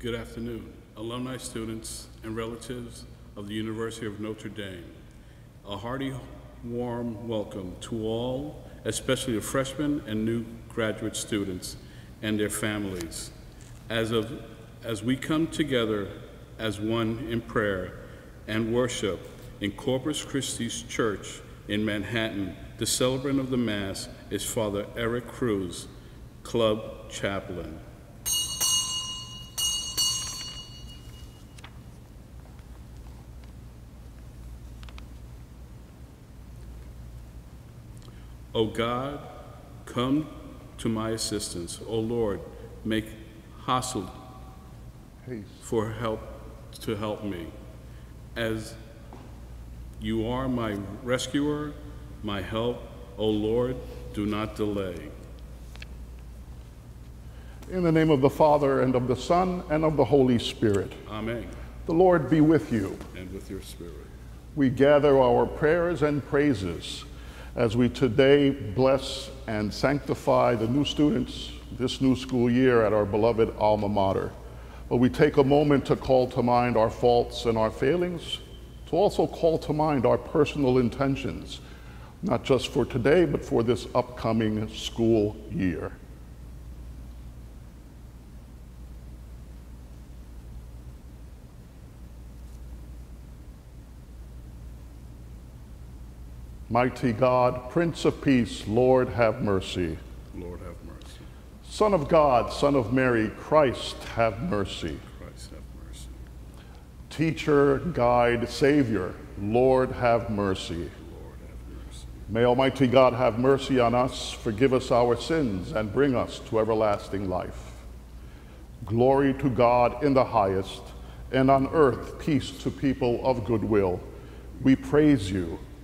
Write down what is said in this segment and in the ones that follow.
Good afternoon, alumni, students, and relatives of the University of Notre Dame. A hearty, warm welcome to all, especially the freshmen and new graduate students and their families. As, of, as we come together as one in prayer and worship in Corpus Christi Church in Manhattan, the celebrant of the Mass is Father Eric Cruz, Club Chaplain. O God, come to my assistance. O Lord, make hostile Haste. for help to help me. As you are my rescuer, my help, O Lord, do not delay. In the name of the Father, and of the Son, and of the Holy Spirit. Amen. The Lord be with you. And with your spirit. We gather our prayers and praises as we today bless and sanctify the new students this new school year at our beloved alma mater. But we take a moment to call to mind our faults and our failings, to also call to mind our personal intentions, not just for today, but for this upcoming school year. Mighty God, Prince of Peace, Lord have mercy. Lord have mercy. Son of God, Son of Mary, Christ have mercy. Christ have mercy. Teacher, guide, Savior, Lord have mercy. Lord have mercy. May Almighty God have mercy on us, forgive us our sins, and bring us to everlasting life. Glory to God in the highest, and on earth peace to people of good will. We praise you,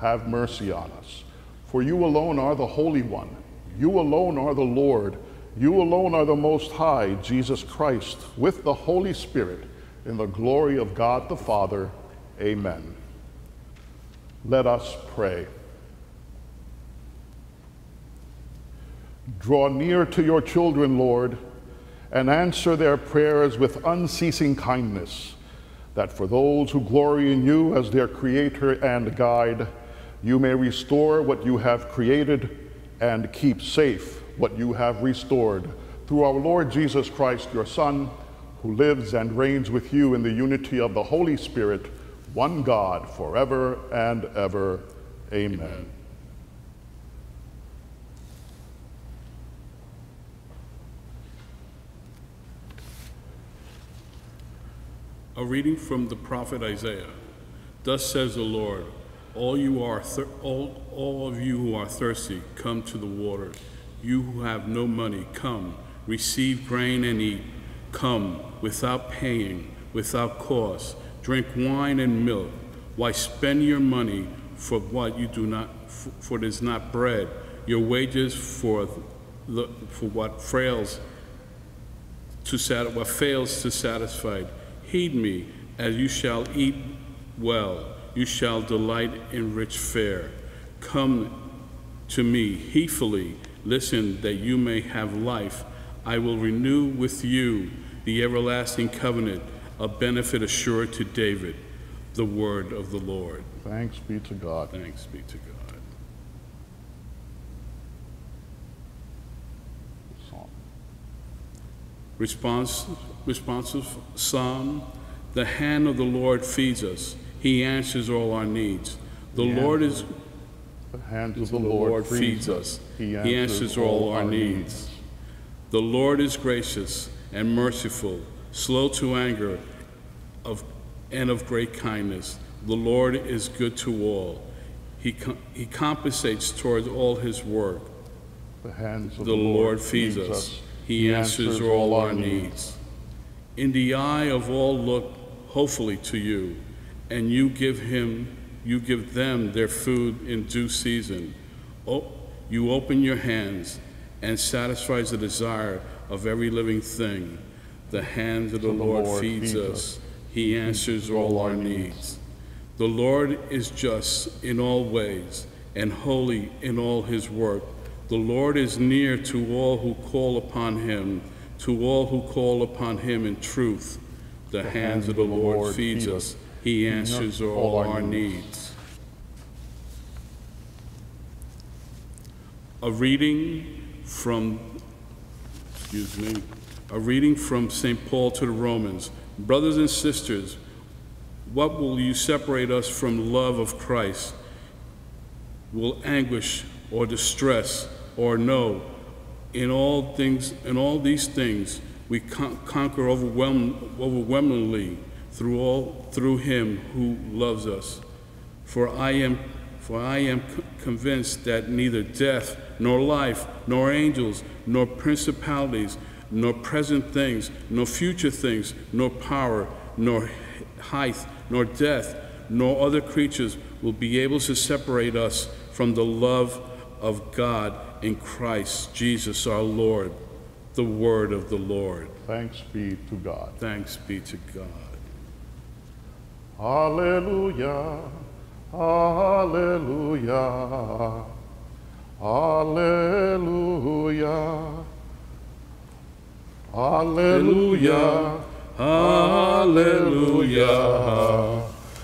have mercy on us. For you alone are the Holy One. You alone are the Lord. You alone are the Most High, Jesus Christ, with the Holy Spirit, in the glory of God the Father. Amen. Let us pray. Draw near to your children, Lord, and answer their prayers with unceasing kindness, that for those who glory in you as their creator and guide, you may restore what you have created and keep safe what you have restored. Through our Lord Jesus Christ, your Son, who lives and reigns with you in the unity of the Holy Spirit, one God, forever and ever. Amen. A reading from the prophet Isaiah. Thus says the Lord, all you are all, all of you who are thirsty, come to the water. You who have no money, come, receive grain and eat. Come without paying, without cost. Drink wine and milk. Why spend your money for what you do not for, for it is not bread, your wages for the for what fails to sat- what fails to satisfy. Heed me, as you shall eat well. You shall delight in rich fare. Come to me heedfully. Listen, that you may have life. I will renew with you the everlasting covenant, a benefit assured to David. The word of the Lord. Thanks be to God. Thanks be to God. Psalm. Response, responsive psalm. The hand of the Lord feeds us. He answers all our needs. The The Lord is The hand of the the Lord, Lord feeds us. He He answers all our needs. The Lord is gracious and merciful, slow to anger, of and of great kindness. The Lord is good to all. He, com- he compensates towards all his work. The hands of The Lord feeds us. He answers all our needs. In the eye of all look hopefully to you, and you give him, you give them their food in due season. Oh, you open your hands and satisfies the desire of every living thing. The hands of the, the Lord, Lord feeds feeds us. He answers all our needs. The Lord is just in all ways and holy in all his work. The Lord is near to all who call upon him, to all who call upon him in truth. The, hands of the Lord feeds us. He answers all our needs. A reading from, excuse me, a reading from St. Paul to the Romans. Brothers and sisters, what will you separate us from love of Christ? Will anguish or distress or no? In all things, in all these things, we con- conquer overwhelm- overwhelmingly through all through Him who loves us. For I am, for I am c- convinced that neither death nor life, nor angels, nor principalities, nor present things, nor future things, nor power, nor height, nor death, nor other creatures will be able to separate us from the love of God in Christ Jesus our Lord, the word of the Lord. Thanks be to God. Thanks be to God. Alleluia, Alleluia, Alleluia, Alleluia, Hallelujah.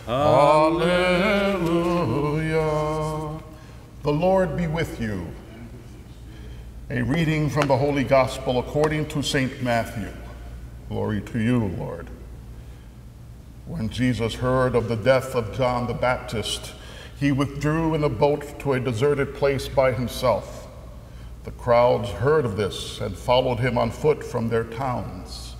Alleluia. The Lord be with you. A reading from the Holy Gospel according to St. Matthew. Glory to you, Lord. When Jesus heard of the death of John the Baptist, he withdrew in a boat to a deserted place by himself. The crowds heard of this and followed him on foot from their towns.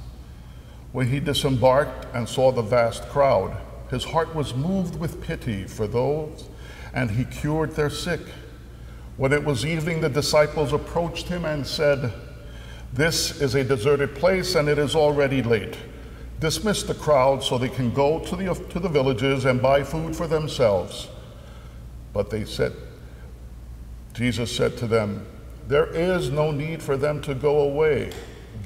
When he disembarked and saw the vast crowd, his heart was moved with pity for those, and he cured their sick. When it was evening, the disciples approached him and said, This is a deserted place, and it is already late. Dismiss the crowd so they can go to the, to the villages and buy food for themselves. But they said, Jesus said to them, There is no need for them to go away.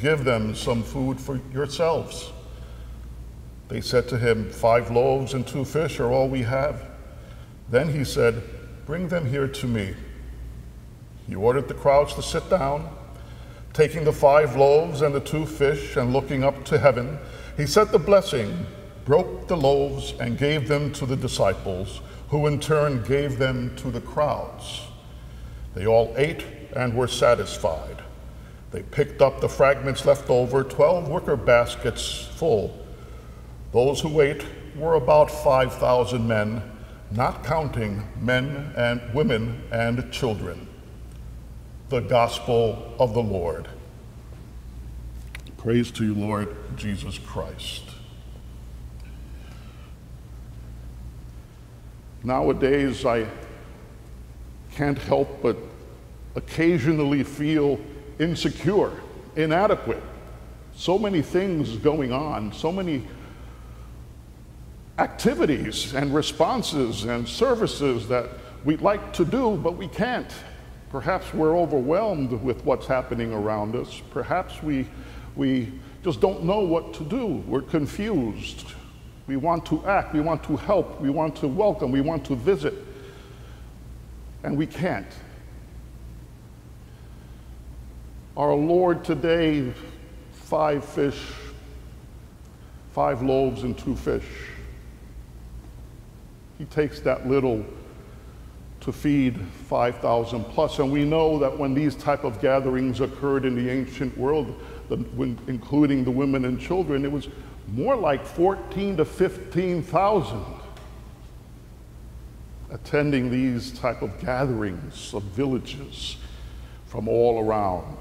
Give them some food for yourselves. They said to him, Five loaves and two fish are all we have. Then he said, Bring them here to me. He ordered the crowds to sit down. Taking the five loaves and the two fish and looking up to heaven, he said the blessing, broke the loaves, and gave them to the disciples, who in turn gave them to the crowds. They all ate and were satisfied. They picked up the fragments left over, 12 wicker baskets full. Those who ate were about 5,000 men, not counting men and women and children. The Gospel of the Lord. Praise to you, Lord Jesus Christ. Nowadays, I can't help but occasionally feel insecure, inadequate. So many things going on, so many activities and responses and services that we'd like to do, but we can't. Perhaps we're overwhelmed with what's happening around us. Perhaps we, we just don't know what to do. We're confused. We want to act, we want to help, we want to welcome, we want to visit, and we can't. Our Lord today, five fish, five loaves, and two fish. He takes that little to feed 5,000 plus. And we know that when these type of gatherings occurred in the ancient world, the, when, including the women and children, it was more like 14 to 15,000 attending these type of gatherings of villages from all around.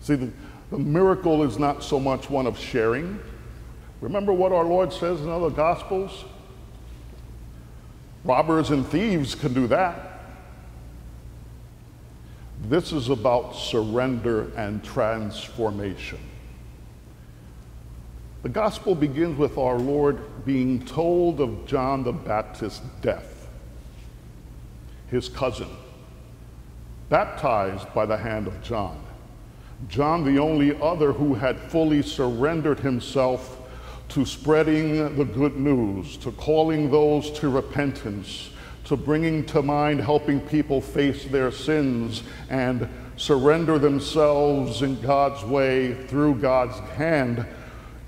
See, the, the miracle is not so much one of sharing. Remember what our Lord says in other Gospels? Robbers and thieves can do that. This is about surrender and transformation. The gospel begins with our Lord being told of John the Baptist's death, his cousin, baptized by the hand of John. John, the only other who had fully surrendered himself to spreading the good news, to calling those to repentance, to bringing to mind helping people face their sins and surrender themselves in God's way through God's hand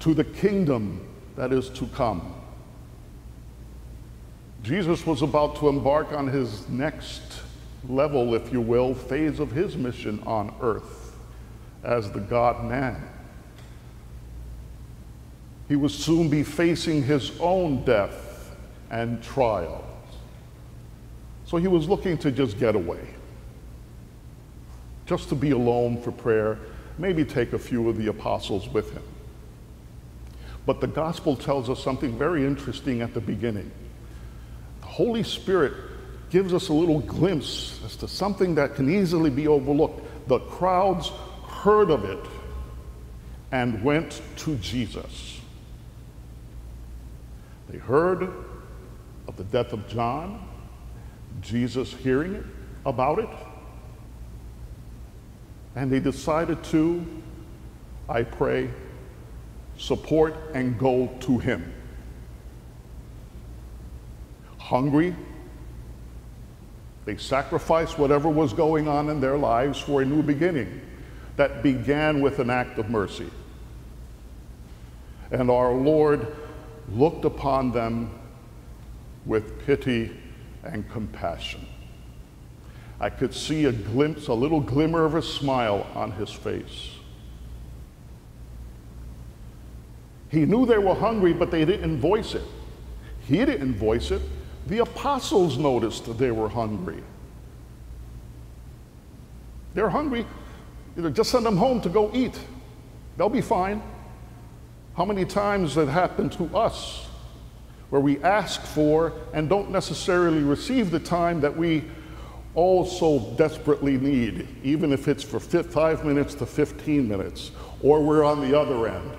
to the kingdom that is to come. Jesus was about to embark on his next level, if you will, phase of his mission on earth as the God man. He would soon be facing his own death and trials. So he was looking to just get away, just to be alone for prayer, maybe take a few of the apostles with him. But the gospel tells us something very interesting at the beginning. The Holy Spirit gives us a little glimpse as to something that can easily be overlooked. The crowds heard of it and went to Jesus. They heard of the death of John, Jesus hearing about it, and they decided to, I pray, support and go to him. Hungry, they sacrificed whatever was going on in their lives for a new beginning that began with an act of mercy. And our Lord looked upon them with pity and compassion. I could see a glimpse, a little glimmer of a smile on his face. He knew they were hungry, but they didn't voice it. He didn't voice it. The apostles noticed that they were hungry. They're hungry. You know, just send them home to go eat. They'll be fine. How many times it happened to us where we ask for and don't necessarily receive the time that we also desperately need, even if it's for five minutes to 15 minutes, or we're on the other end?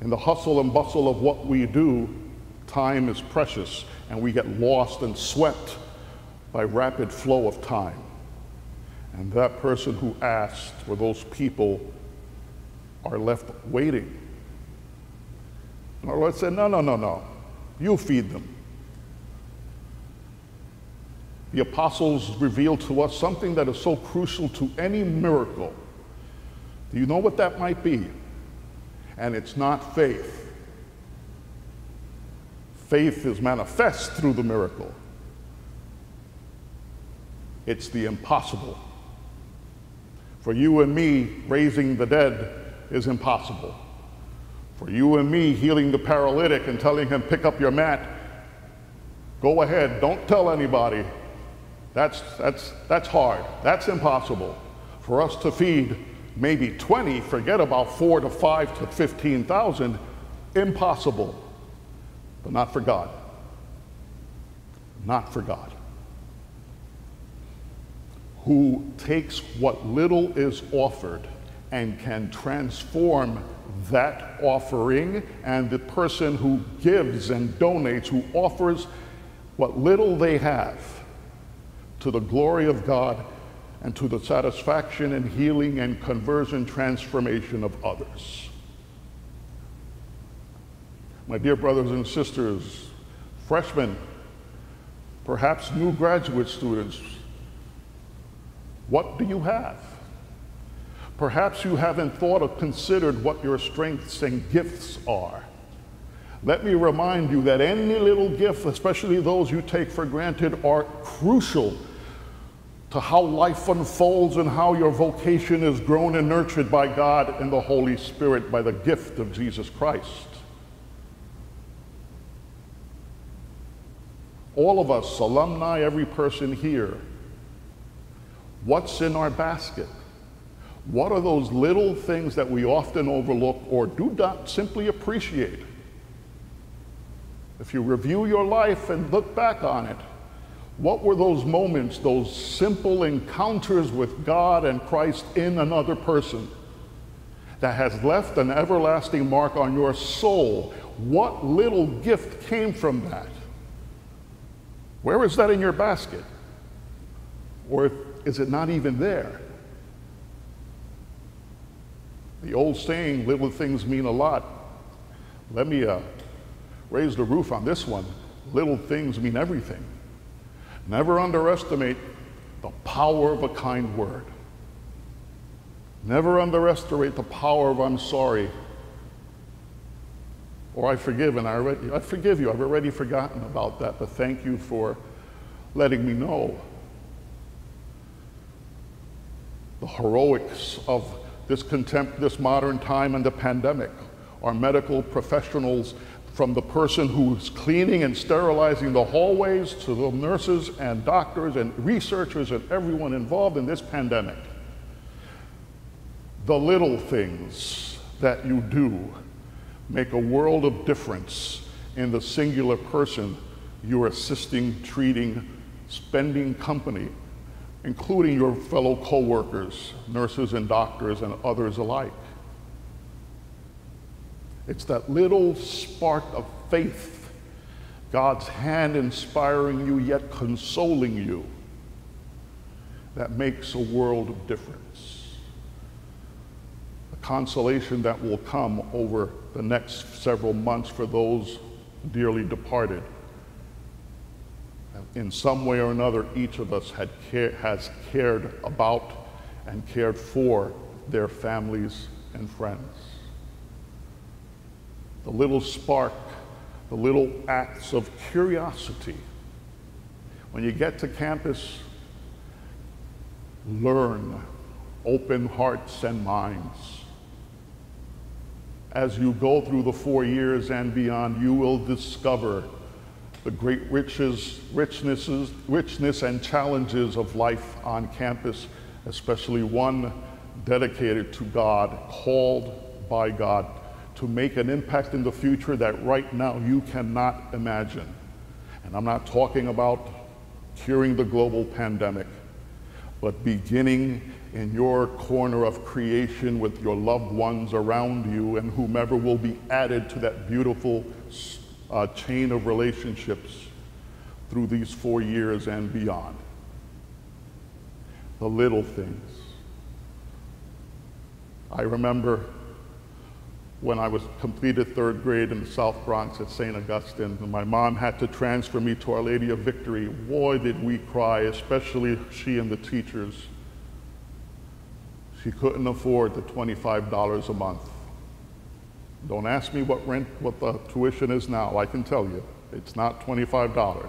In the hustle and bustle of what we do, time is precious and we get lost and swept by rapid flow of time. And that person who asked, or those people, are left waiting. Our Lord said, No, no, no, no. You feed them. The apostles revealed to us something that is so crucial to any miracle. Do you know what that might be? and it's not faith. Faith is manifest through the miracle. It's the impossible. For you and me, raising the dead is impossible. For you and me, healing the paralytic and telling him, pick up your mat, go ahead, don't tell anybody. That's, that's, that's hard. That's impossible. For us to feed maybe 20, forget about four to five to 15,000, impossible. But not for God. Not for God. Who takes what little is offered and can transform that offering, and the person who gives and donates, who offers what little they have to the glory of God and to the satisfaction and healing and conversion transformation of others. My dear brothers and sisters, freshmen, perhaps new graduate students, what do you have? Perhaps you haven't thought or considered what your strengths and gifts are. Let me remind you that any little gift, especially those you take for granted, are crucial to how life unfolds and how your vocation is grown and nurtured by God and the Holy Spirit by the gift of Jesus Christ. All of us, alumni, every person here, what's in our basket? What are those little things that we often overlook or do not simply appreciate? If you review your life and look back on it, what were those moments, those simple encounters with God and Christ in another person that has left an everlasting mark on your soul. What little gift came from that? Where is that in your basket? Or is it not even there? The old saying, little things mean a lot. Let me uh, raise the roof on this one. Little things mean everything. Never underestimate the power of a kind word. Never underestimate the power of I'm sorry or I forgive and I, already, I forgive you. I've already forgotten about that, but thank you for letting me know. The heroics of this, contempt, this modern time and the pandemic. Our medical professionals, from the person who's cleaning and sterilizing the hallways to the nurses and doctors and researchers and everyone involved in this pandemic. The little things that you do make a world of difference in the singular person you're assisting, treating, spending company, including your fellow co-workers, nurses and doctors and others alike. It's that little spark of faith, God's hand inspiring you yet consoling you, that makes a world of difference. A consolation that will come over the next several months for those dearly departed. In some way or another, each of us care, has cared about and cared for their families and friends. The little spark, the little acts of curiosity. When you get to campus, learn, open hearts and minds as you go through the four years and beyond, you will discover the great riches, richnesses, richness and challenges of life on campus, especially one dedicated to God, called by God to make an impact in the future that right now you cannot imagine. And I'm not talking about curing the global pandemic, but beginning in your corner of creation with your loved ones around you and whomever will be added to that beautiful uh, chain of relationships through these four years and beyond. The little things. I remember when I was completed third grade in the South Bronx at St. Augustine, and my mom had to transfer me to Our Lady of Victory. Boy, did we cry, especially she and the teachers. She couldn't afford the $25 a month. Don't ask me what rent, what the tuition is now. I can tell you, it's not $25.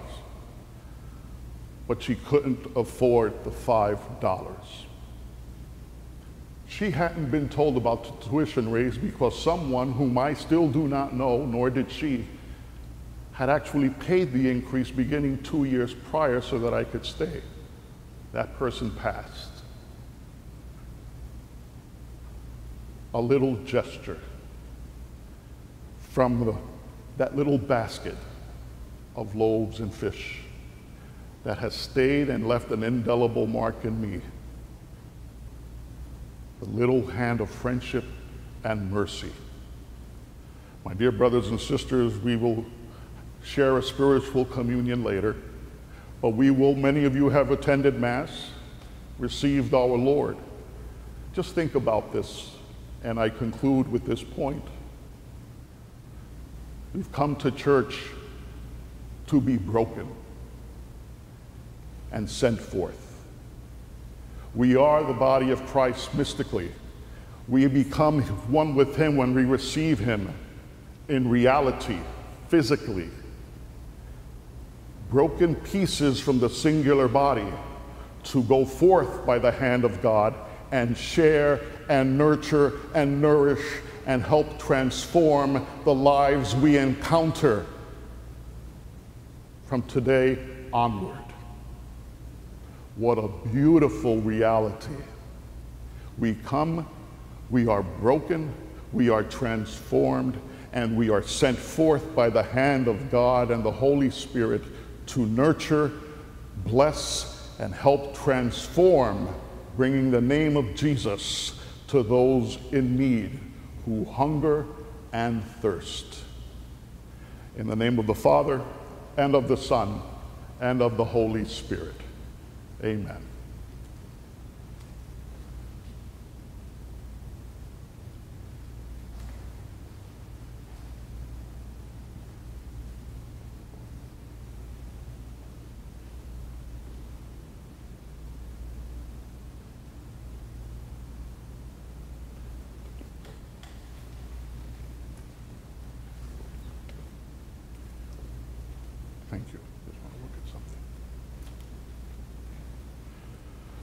But she couldn't afford the $5. She hadn't been told about the tuition raise because someone whom I still do not know, nor did she, had actually paid the increase beginning two years prior so that I could stay. That person passed. a little gesture from the, that little basket of loaves and fish that has stayed and left an indelible mark in me. The little hand of friendship and mercy. My dear brothers and sisters, we will share a spiritual communion later, but we will, many of you have attended Mass, received our Lord. Just think about this and I conclude with this point. We've come to church to be broken and sent forth. We are the body of Christ mystically. We become one with Him when we receive Him in reality, physically. Broken pieces from the singular body to go forth by the hand of God and share and nurture and nourish and help transform the lives we encounter from today onward. What a beautiful reality. We come, we are broken, we are transformed, and we are sent forth by the hand of God and the Holy Spirit to nurture, bless, and help transform, bringing the name of Jesus to those in need who hunger and thirst. In the name of the Father, and of the Son, and of the Holy Spirit. Amen. Thank you. Just want to look at something.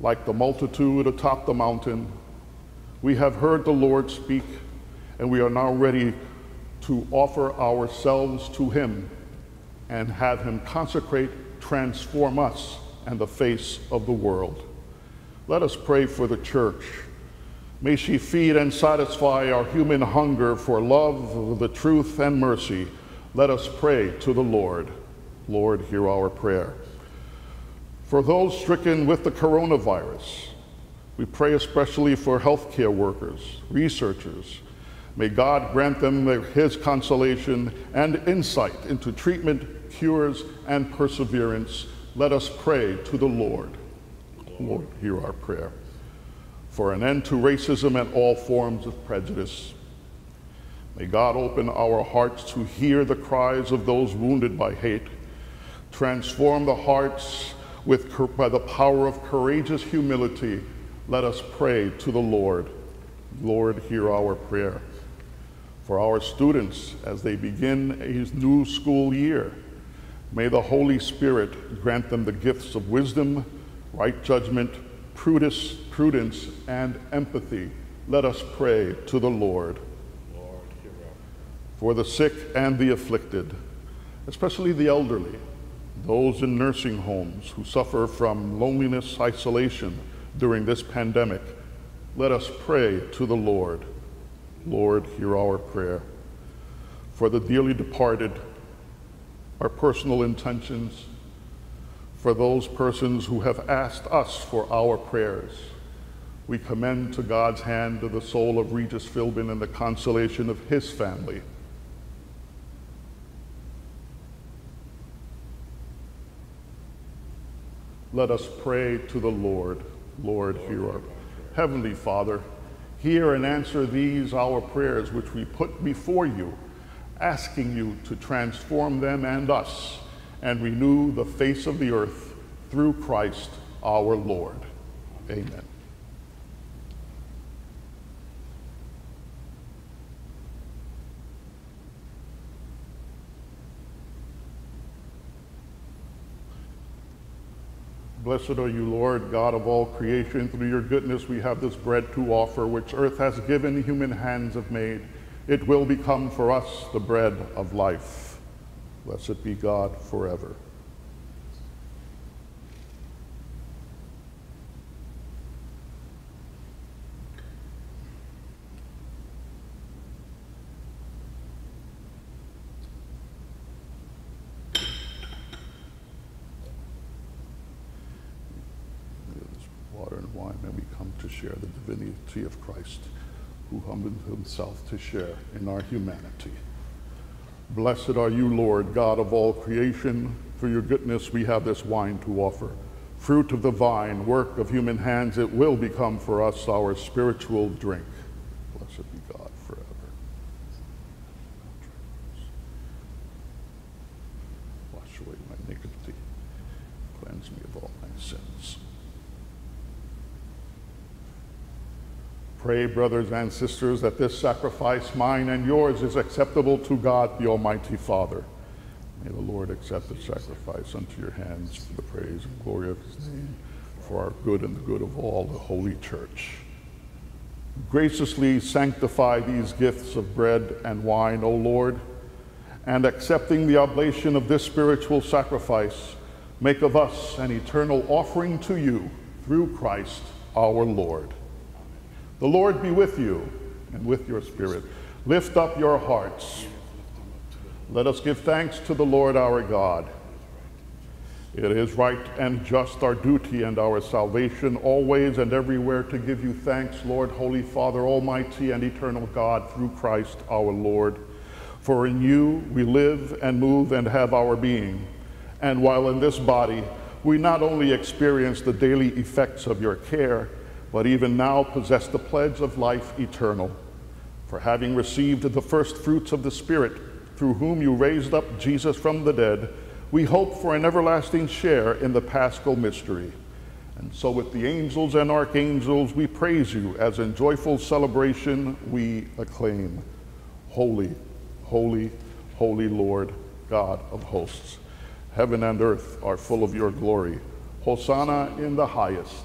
Like the multitude atop the mountain, we have heard the Lord speak, and we are now ready to offer ourselves to Him and have Him consecrate, transform us, and the face of the world. Let us pray for the church. May she feed and satisfy our human hunger for love, the truth, and mercy let us pray to the Lord. Lord, hear our prayer. For those stricken with the coronavirus, we pray especially for healthcare workers, researchers. May God grant them his consolation and insight into treatment, cures, and perseverance. Let us pray to the Lord. Lord, hear our prayer. For an end to racism and all forms of prejudice, May God open our hearts to hear the cries of those wounded by hate, transform the hearts with, by the power of courageous humility. Let us pray to the Lord. Lord, hear our prayer. For our students as they begin a new school year, may the Holy Spirit grant them the gifts of wisdom, right judgment, prudence, prudence and empathy. Let us pray to the Lord Lord for the sick and the afflicted, especially the elderly, those in nursing homes who suffer from loneliness, isolation during this pandemic. Let us pray to the Lord. Lord, hear our prayer. For the dearly departed, our personal intentions, for those persons who have asked us for our prayers, we commend to God's hand the soul of Regis Philbin and the consolation of his family. Let us pray to the Lord. Lord, hear our Heavenly Father, hear and answer these our prayers which we put before you, asking you to transform them and us and renew the face of the earth through Christ our Lord. Amen. Blessed are you, Lord, God of all creation. Through your goodness we have this bread to offer, which earth has given, human hands have made. It will become for us the bread of life. Blessed be God forever. to share the divinity of Christ, who humbled himself to share in our humanity. Blessed are you, Lord, God of all creation. For your goodness we have this wine to offer. Fruit of the vine, work of human hands, it will become for us our spiritual drink. Blessed be God forever. Wash away my iniquity, cleanse me of all my sins. Pray, brothers and sisters, that this sacrifice, mine and yours, is acceptable to God, the Almighty Father. May the Lord accept the sacrifice unto your hands for the praise and glory of his name, for our good and the good of all the holy church. Graciously sanctify these gifts of bread and wine, O Lord, and accepting the oblation of this spiritual sacrifice, make of us an eternal offering to you through Christ our Lord. The Lord be with you and with your spirit. Lift up your hearts. Let us give thanks to the Lord our God. It is right and just our duty and our salvation always and everywhere to give you thanks, Lord, Holy Father, Almighty and eternal God, through Christ our Lord. For in you we live and move and have our being. And while in this body, we not only experience the daily effects of your care, but even now possess the pledge of life eternal. For having received the first fruits of the Spirit, through whom you raised up Jesus from the dead, we hope for an everlasting share in the paschal mystery. And so, with the angels and archangels, we praise you as in joyful celebration we acclaim Holy, holy, holy Lord, God of hosts. Heaven and earth are full of your glory. Hosanna in the highest.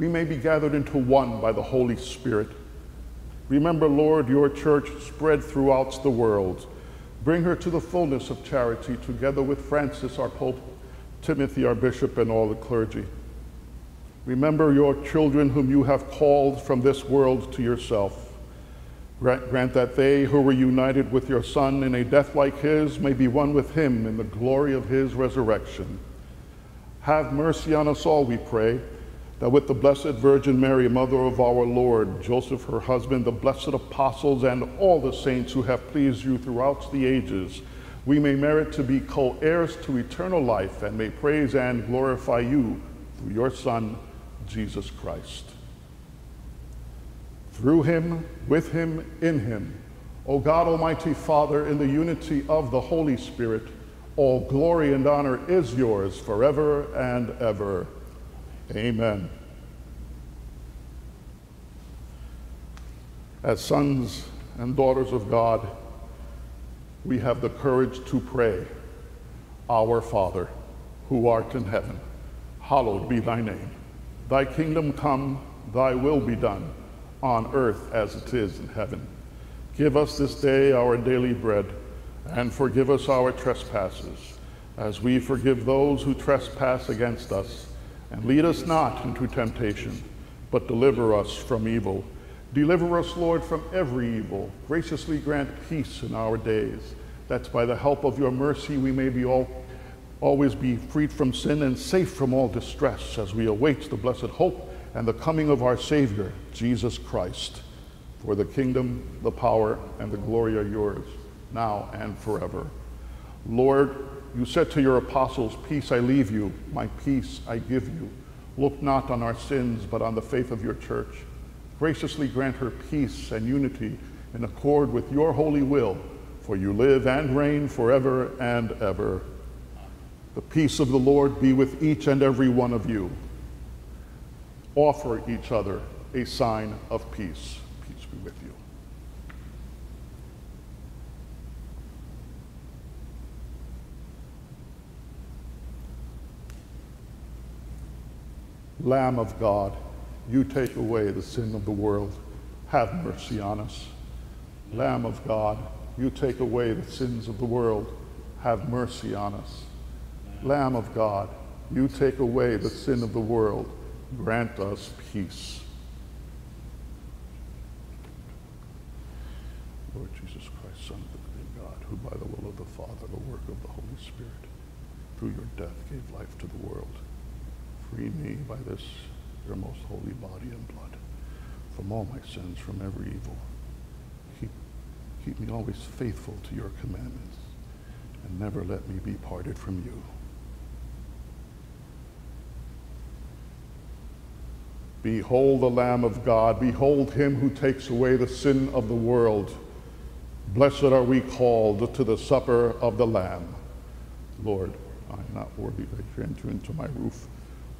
we may be gathered into one by the Holy Spirit. Remember, Lord, your church spread throughout the world. Bring her to the fullness of charity, together with Francis, our Pope, Timothy, our Bishop, and all the clergy. Remember your children whom you have called from this world to yourself. Grant, that they who were united with your Son in a death like his may be one with him in the glory of his resurrection. Have mercy on us all, we pray that with the Blessed Virgin Mary, Mother of our Lord, Joseph, her husband, the blessed apostles, and all the saints who have pleased you throughout the ages, we may merit to be co heirs to eternal life and may praise and glorify you through your Son, Jesus Christ. through him, with him, in him. O God, Almighty Father, in the unity of the Holy Spirit, all glory and honor is yours forever and ever. Amen. As sons and daughters of God, we have the courage to pray, Our Father, who art in heaven, hallowed be thy name. Thy kingdom come, thy will be done, on earth as it is in heaven. Give us this day our daily bread, and forgive us our trespasses, as we forgive those who trespass against us. And lead us not into temptation, but deliver us from evil. Deliver us, Lord, from every evil. Graciously grant peace in our days, that by the help of your mercy we may be all, always be freed from sin and safe from all distress as we await the blessed hope and the coming of our Savior, Jesus Christ. For the kingdom, the power, and the glory are yours, now and forever. Lord, you said to your apostles, Peace I leave you, my peace I give you. Look not on our sins, but on the faith of your church. Graciously grant her peace and unity in accord with your holy will, for you live and reign forever and ever. The peace of the Lord be with each and every one of you. Offer each other a sign of peace. Peace be with you. Lamb of God, you take away the sin of the world. Have mercy on us. Lamb of God, you take away the sins of the world. Have mercy on us. Lamb of God, you take away the sin of the world. Grant us peace. Lord Jesus Christ, Son of the living God, who by the will of the Father, the work of the Holy Spirit, through your death gave life to the world, free me by this your most holy body and blood from all my sins, from every evil. Keep, keep me always faithful to your commandments, and never let me be parted from you. Behold the Lamb of God. Behold him who takes away the sin of the world. Blessed are we called to the supper of the Lamb. Lord, I am not worthy that you enter into my roof,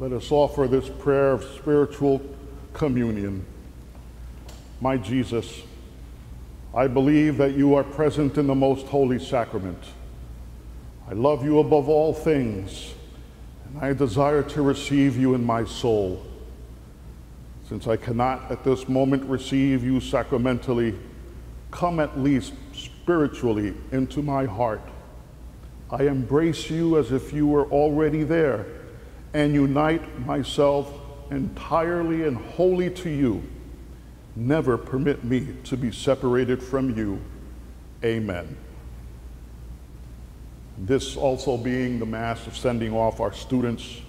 Let us offer this prayer of spiritual communion. My Jesus, I believe that you are present in the most holy sacrament. I love you above all things, and I desire to receive you in my soul. Since I cannot at this moment receive you sacramentally, come at least spiritually into my heart. I embrace you as if you were already there and unite myself entirely and wholly to you. Never permit me to be separated from you. Amen. This also being the Mass of sending off our students,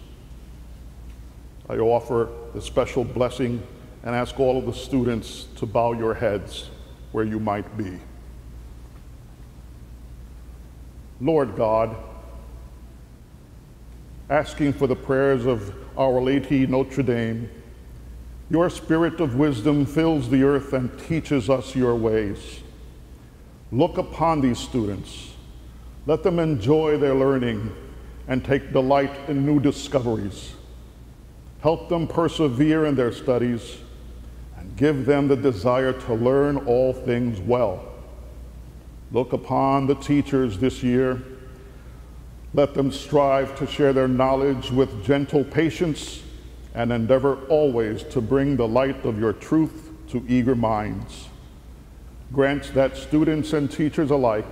I offer the special blessing and ask all of the students to bow your heads where you might be. Lord God, asking for the prayers of Our Lady Notre Dame, your spirit of wisdom fills the earth and teaches us your ways. Look upon these students. Let them enjoy their learning and take delight in new discoveries. Help them persevere in their studies and give them the desire to learn all things well. Look upon the teachers this year. Let them strive to share their knowledge with gentle patience and endeavor always to bring the light of your truth to eager minds. Grant that students and teachers alike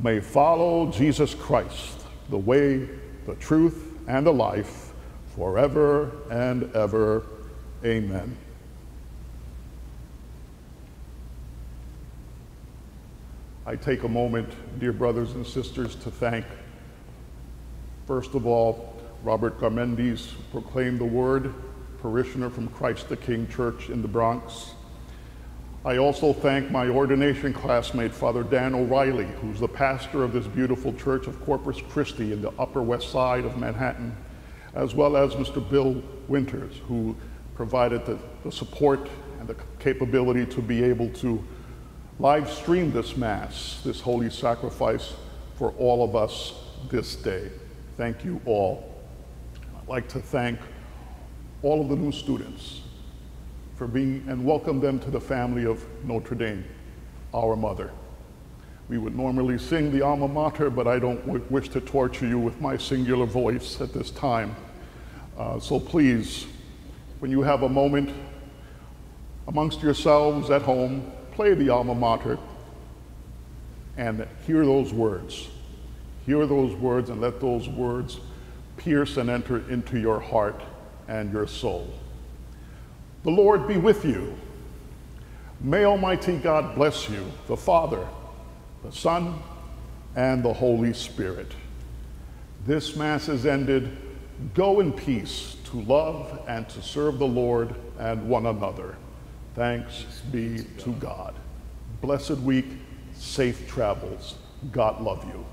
may follow Jesus Christ, the way, the truth, and the life, forever and ever. Amen. I take a moment, dear brothers and sisters, to thank, first of all, Robert Garmendes, proclaimed the word, parishioner from Christ the King Church in the Bronx. I also thank my ordination classmate, Father Dan O'Reilly, who's the pastor of this beautiful church of Corpus Christi in the Upper West Side of Manhattan, as well as Mr. Bill Winters, who provided the, the support and the capability to be able to live stream this Mass, this holy sacrifice for all of us this day. Thank you all. I'd like to thank all of the new students for being and welcome them to the family of Notre Dame, our mother. We would normally sing the alma mater, but I don't wish to torture you with my singular voice at this time. Uh, so please, when you have a moment amongst yourselves at home, play the alma mater and hear those words. Hear those words and let those words pierce and enter into your heart and your soul. The Lord be with you. May Almighty God bless you, the Father, the Son, and the Holy Spirit. This Mass is ended. Go in peace to love and to serve the Lord and one another. Thanks be to God. Blessed week, safe travels. God love you.